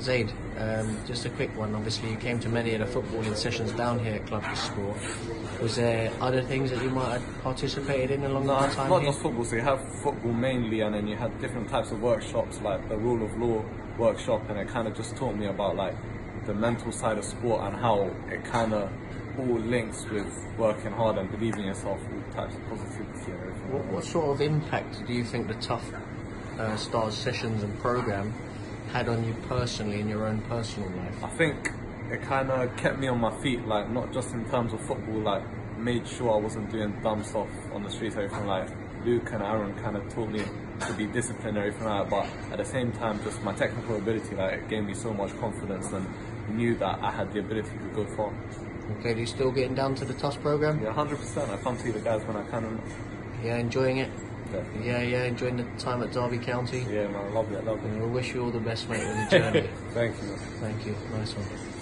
Zaid, um, just a quick one. Obviously, you came to many of the footballing sessions down here at Club Sport. Was there other things that you might have participated in along No, the time not here? just football. So you have football mainly, and then you had different types of workshops, like the rule of law workshop, and it kind of just taught me about like the mental side of sport and how it kind of all links with working hard and believing in yourself, all types of positivity and everything. What, what sort of impact do you think the Tuff uh, Starz sessions and program had on you personally in your own personal life? I think it kind of kept me on my feet, like not just in terms of football, like made sure I wasn't doing dumb stuff on the streets, everything like Luke and Aaron kind of taught me to be disciplined and everything like that, but at the same time, just my technical ability, like it gave me so much confidence and knew that I had the ability to go far. Okay, are you still getting down to the TUS program? Yeah, 100%. I come see the guys when I can. Yeah, enjoying it? Yeah, Yeah, yeah, enjoying the time at Derby County? yeah man, I love it, I love And it. we wish you all the best, mate, with the journey. Thank you. Thank you. Nice one.